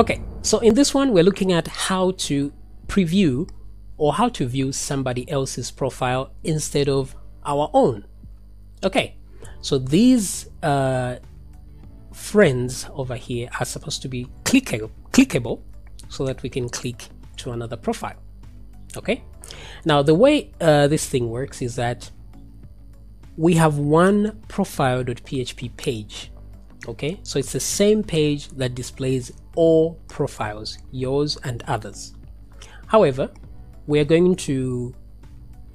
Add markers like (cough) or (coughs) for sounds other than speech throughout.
Okay, so in this one, we're looking at how to preview or how to view somebody else's profile instead of our own. Okay, so these uh, friends over here are supposed to be clickable, clickable so that we can click to another profile. Okay, now the way uh, this thing works is that we have one profile.php page. Okay, so it's the same page that displays all profiles, yours and others. However, we are going to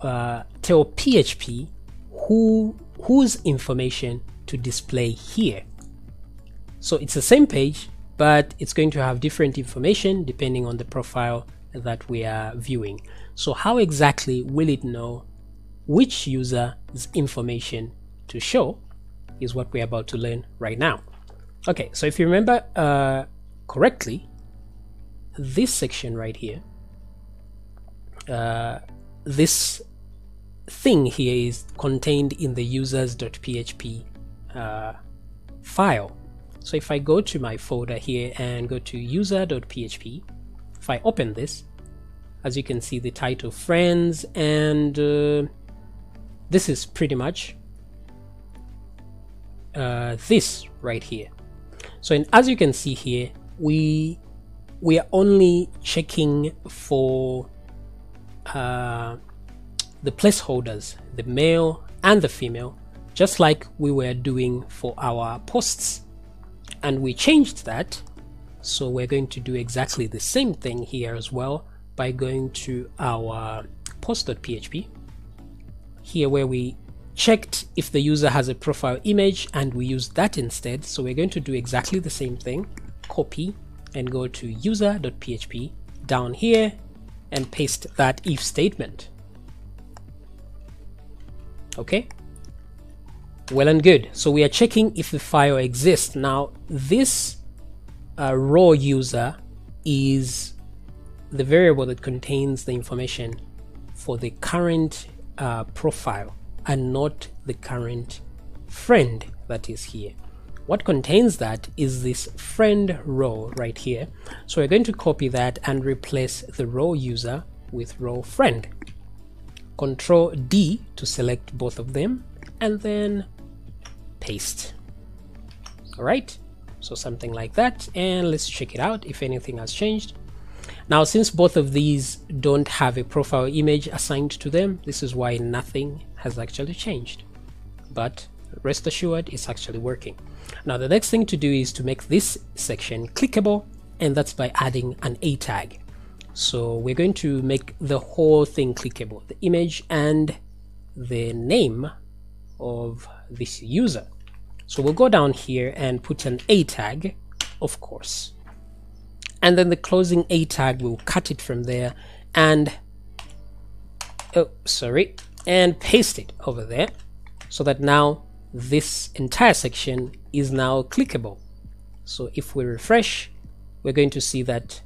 uh, tell PHP who whose information to display here. So it's the same page, but it's going to have different information depending on the profile that we are viewing. So how exactly will it know which user's information to show is what we're about to learn right now. Okay, so if you remember uh, correctly, this section right here, uh, this thing here is contained in the users.php uh, file. So if I go to my folder here and go to user.php, if I open this, as you can see the title friends and uh, this is pretty much uh, this right here. So in, as you can see here, we we are only checking for uh, the placeholders, the male and the female, just like we were doing for our posts. And we changed that. So we're going to do exactly the same thing here as well by going to our post.php here where we checked if the user has a profile image and we use that instead. So we're going to do exactly the same thing, copy and go to user.php down here and paste that if statement. Okay, well and good. So we are checking if the file exists. Now this uh, row user is the variable that contains the information for the current uh, profile and not the current friend that is here. What contains that is this friend row right here. So we're going to copy that and replace the row user with row friend. Control D to select both of them and then paste. All right, so something like that. And let's check it out if anything has changed. Now, since both of these don't have a profile image assigned to them, this is why nothing has actually changed. But rest assured, it's actually working. Now, the next thing to do is to make this section clickable, and that's by adding an A tag. So we're going to make the whole thing clickable, the image and the name of this user. So we'll go down here and put an A tag, of course and then the closing a tag we'll cut it from there and oh sorry and paste it over there so that now this entire section is now clickable so if we refresh we're going to see that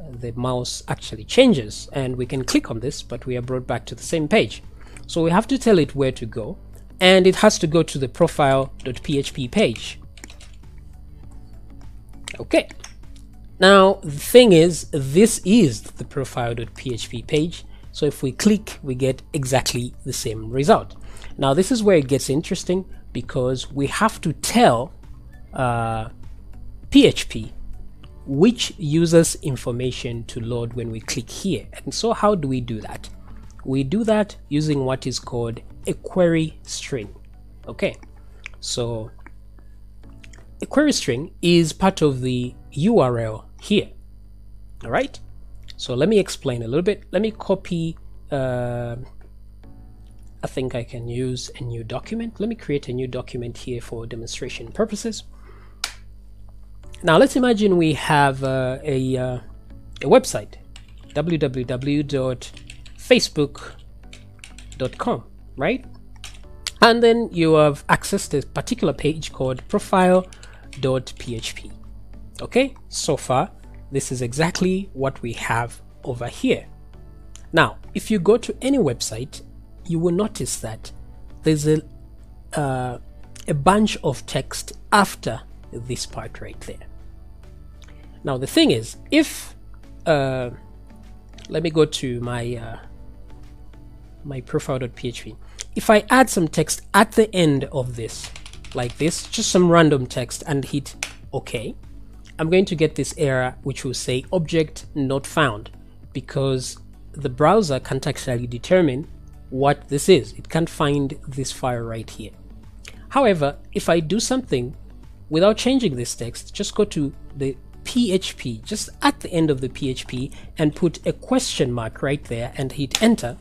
uh, the mouse actually changes and we can click on this but we are brought back to the same page so we have to tell it where to go and it has to go to the profile.php page okay now, the thing is, this is the profile.php page. So if we click, we get exactly the same result. Now, this is where it gets interesting because we have to tell uh, PHP which user's information to load when we click here. And so how do we do that? We do that using what is called a query string. Okay, so a query string is part of the URL here. All right. So let me explain a little bit. Let me copy. Uh, I think I can use a new document. Let me create a new document here for demonstration purposes. Now let's imagine we have uh, a, uh, a website www.facebook.com, right? And then you have accessed a particular page called profile.php. Okay, so far, this is exactly what we have over here. Now, if you go to any website, you will notice that there's a, uh, a bunch of text after this part right there. Now the thing is, if uh, let me go to my uh, my profile.php. If I add some text at the end of this, like this, just some random text and hit OK, I'm going to get this error which will say object not found because the browser can't actually determine what this is. It can't find this file right here. However, if I do something without changing this text, just go to the PHP, just at the end of the PHP, and put a question mark right there and hit enter,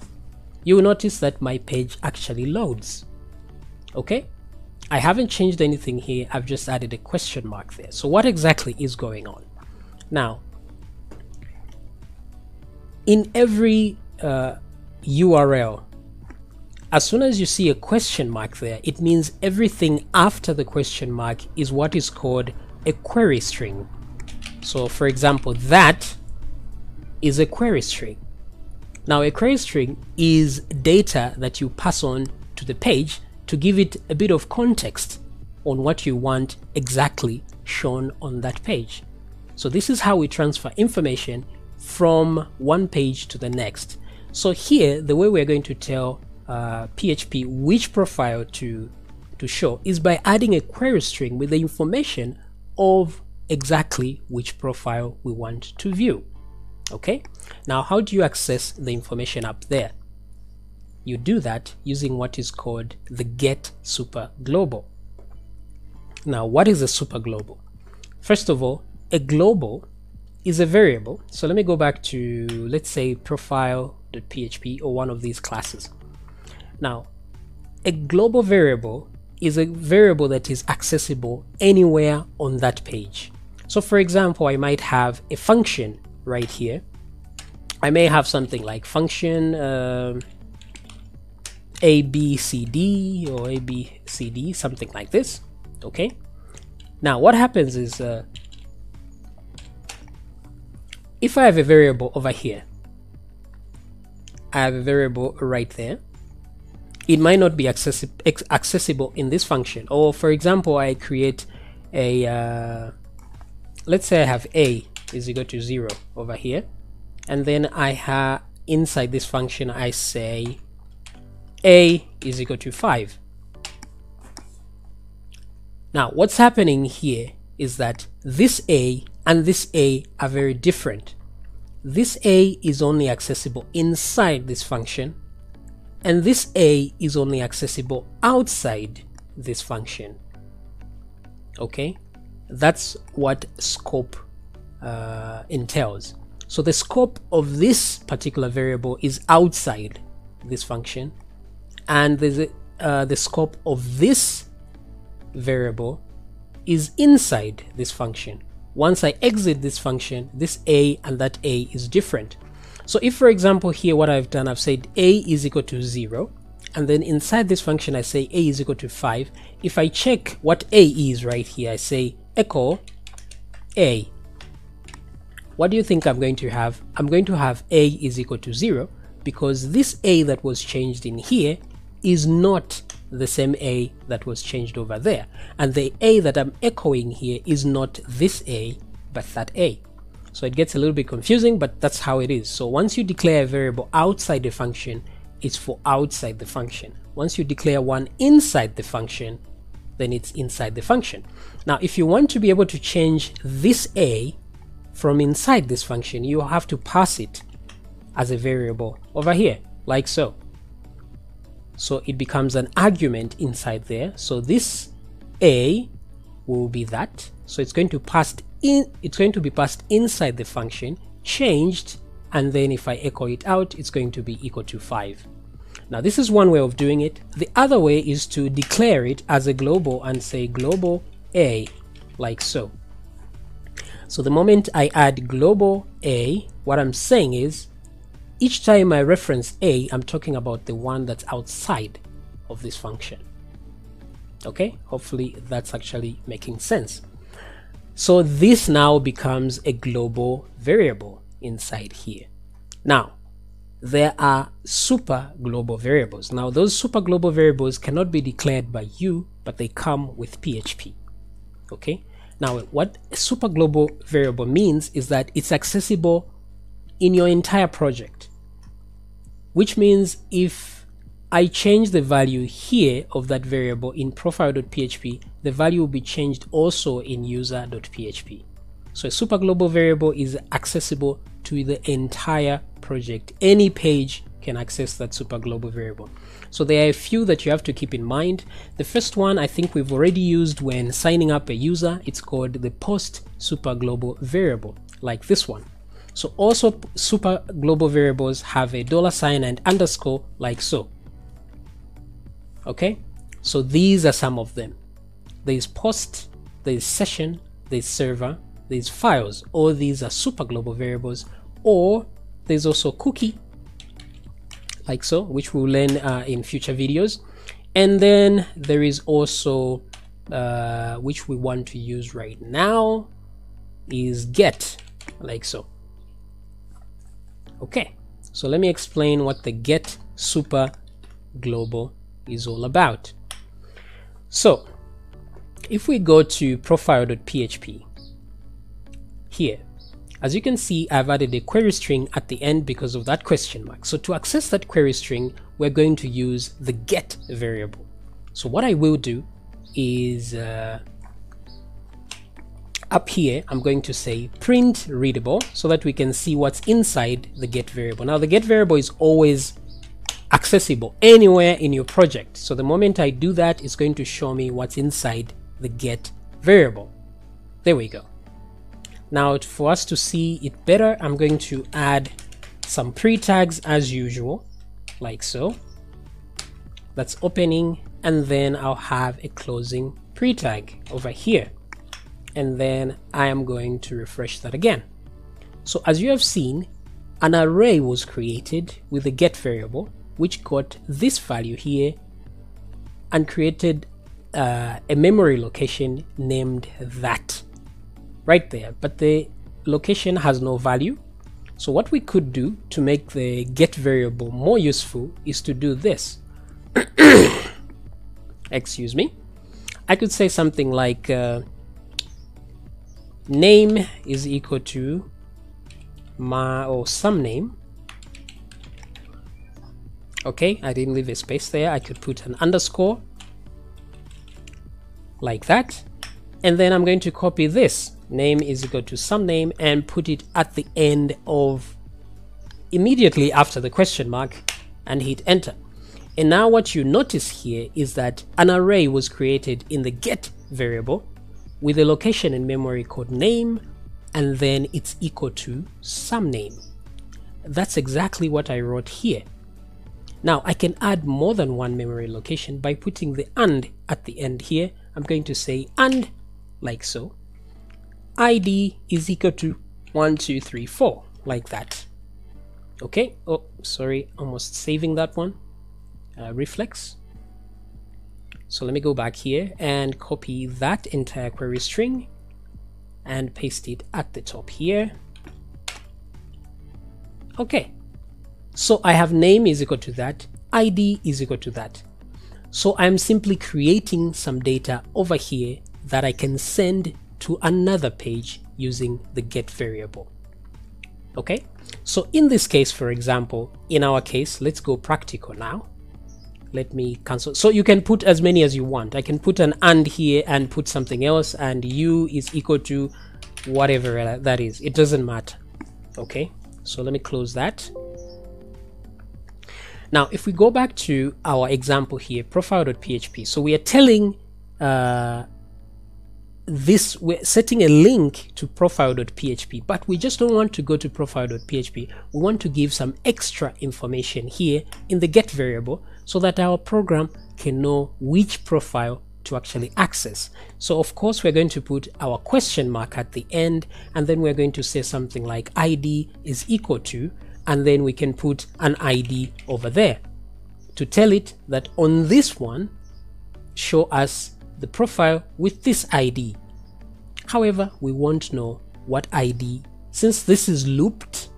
you will notice that my page actually loads. Okay? I haven't changed anything here, I've just added a question mark there. So what exactly is going on? Now, in every uh, URL, as soon as you see a question mark there, it means everything after the question mark is what is called a query string. So for example, that is a query string. Now a query string is data that you pass on to the page to give it a bit of context on what you want exactly shown on that page. So this is how we transfer information from one page to the next. So here, the way we're going to tell uh, PHP which profile to, to show is by adding a query string with the information of exactly which profile we want to view. Okay, now how do you access the information up there? You do that using what is called the get super global. Now, what is a super global? First of all, a global is a variable. So let me go back to, let's say, profile.php or one of these classes. Now, a global variable is a variable that is accessible anywhere on that page. So for example, I might have a function right here. I may have something like function uh, ABCD or ABCD, something like this. Okay. Now what happens is uh, if I have a variable over here, I have a variable right there. It might not be accessi accessible in this function. Or for example, I create a uh, let's say I have a is equal to 0 over here. And then I have inside this function I say a is equal to 5 now what's happening here is that this a and this a are very different. This a is only accessible inside this function and this a is only accessible outside this function okay that's what scope uh, entails. So the scope of this particular variable is outside this function, and the, uh, the scope of this variable is inside this function. Once I exit this function, this a and that a is different. So if, for example, here what I've done, I've said a is equal to 0, and then inside this function I say a is equal to 5. If I check what a is right here, I say echo a. What do you think I'm going to have? I'm going to have a is equal to 0 because this a that was changed in here is not the same a that was changed over there. And the a that I'm echoing here is not this a, but that a. So it gets a little bit confusing, but that's how it is. So once you declare a variable outside the function, it's for outside the function. Once you declare one inside the function, then it's inside the function. Now, if you want to be able to change this a from inside this function, you have to pass it as a variable over here, like so. So it becomes an argument inside there. So this a will be that. So it's going to pass in, it's going to be passed inside the function, changed, and then if I echo it out, it's going to be equal to 5. Now this is one way of doing it. The other way is to declare it as a global and say global A like so. So the moment I add global A, what I'm saying is each time I reference A, I'm talking about the one that's outside of this function. Okay, hopefully that's actually making sense. So this now becomes a global variable inside here. Now, there are super global variables. Now, those super global variables cannot be declared by you, but they come with PHP. Okay. Now, what super global variable means is that it's accessible in your entire project, which means if I change the value here of that variable in profile.php, the value will be changed also in user.php. So a super global variable is accessible to the entire project. Any page can access that super global variable. So there are a few that you have to keep in mind. The first one I think we've already used when signing up a user. It's called the post super global variable, like this one. So also super global variables have a dollar sign and underscore like so. Okay, so these are some of them. There's post, there's session, there's server, there's files. All these are super global variables. Or there's also cookie like so, which we'll learn uh, in future videos. And then there is also, uh, which we want to use right now, is get, like so. Okay, so let me explain what the get super global is all about. So, if we go to profile.php, here, as you can see, I've added a query string at the end because of that question mark. So to access that query string, we're going to use the get variable. So what I will do is uh, up here, I'm going to say print readable so that we can see what's inside the get variable. Now the get variable is always accessible anywhere in your project. So the moment I do that, it's going to show me what's inside the get variable. There we go. Now for us to see it better, I'm going to add some pre-tags as usual, like so. That's opening and then I'll have a closing pre-tag over here. And then I am going to refresh that again. So as you have seen, an array was created with the get variable, which got this value here and created uh, a memory location named that right there, but the location has no value. So what we could do to make the get variable more useful is to do this. (coughs) Excuse me. I could say something like uh, name is equal to my or some name. Okay, I didn't leave a space there. I could put an underscore like that. And then I'm going to copy this name is equal to some name and put it at the end of immediately after the question mark and hit enter. And now what you notice here is that an array was created in the get variable with a location in memory called name and then it's equal to some name. That's exactly what I wrote here. Now I can add more than one memory location by putting the and at the end here. I'm going to say and like so. Id is equal to 1234 like that. Okay. Oh sorry. Almost saving that one. Uh, reflex. So let me go back here and copy that entire query string and paste it at the top here. Okay so I have name is equal to that ID is equal to that so I'm simply creating some data over here that I can send to another page using the get variable. Okay, so in this case, for example, in our case, let's go practical now. Let me cancel. So you can put as many as you want. I can put an and here and put something else and u is equal to whatever that is. It doesn't matter. Okay, so let me close that. Now, if we go back to our example here, profile.php, so we are telling uh, this we're setting a link to profile.php but we just don't want to go to profile.php we want to give some extra information here in the get variable so that our program can know which profile to actually access. So of course we're going to put our question mark at the end and then we're going to say something like id is equal to and then we can put an id over there to tell it that on this one show us the profile with this ID. However, we won't know what ID. Since this is looped,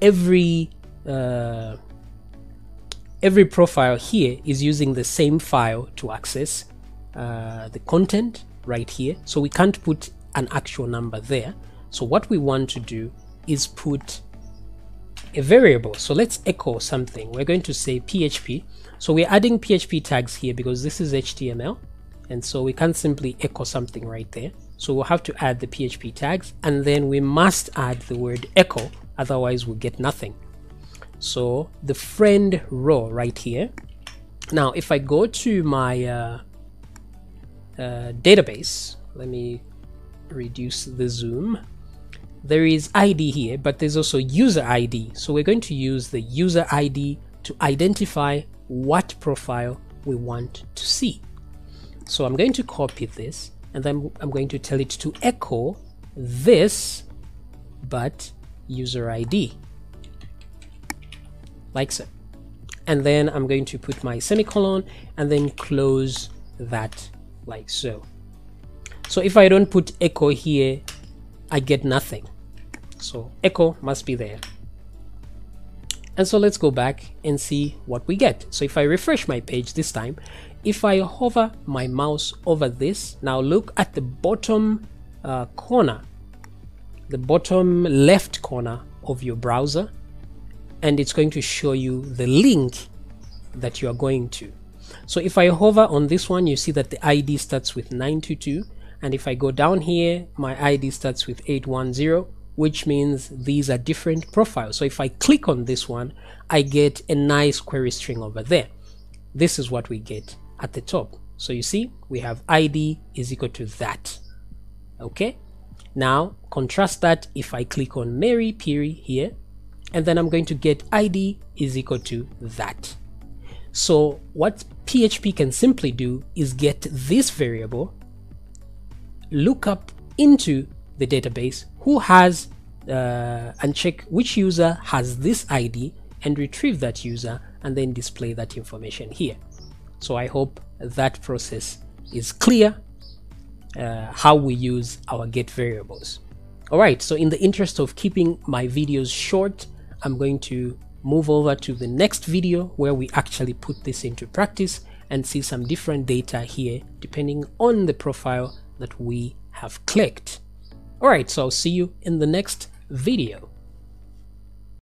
every uh, every profile here is using the same file to access uh, the content right here so we can't put an actual number there so what we want to do is put a variable. So let's echo something. We're going to say php so we're adding php tags here because this is html and so we can't simply echo something right there. So we'll have to add the php tags and then we must add the word echo otherwise we'll get nothing. So the friend row right here. Now if i go to my uh, uh, database let me reduce the zoom there is ID here, but there's also user ID. So we're going to use the user ID to identify what profile we want to see. So I'm going to copy this and then I'm going to tell it to echo this, but user ID, like so. And then I'm going to put my semicolon and then close that like so. So if I don't put echo here, I get nothing. So echo must be there. And so let's go back and see what we get. So if I refresh my page this time, if I hover my mouse over this, now look at the bottom uh, corner, the bottom left corner of your browser, and it's going to show you the link that you are going to. So if I hover on this one, you see that the ID starts with 922 and if I go down here my ID starts with 810 which means these are different profiles. So if I click on this one I get a nice query string over there. This is what we get at the top. So you see we have ID is equal to that. Okay? Now contrast that if I click on Mary Piri here and then I'm going to get ID is equal to that. So what PHP can simply do is get this variable look up into the database who has uh, and check which user has this ID and retrieve that user and then display that information here. So I hope that process is clear uh, how we use our get variables. Alright, so in the interest of keeping my videos short, I'm going to move over to the next video where we actually put this into practice and see some different data here depending on the profile that we have clicked. Alright, so see you in the next video.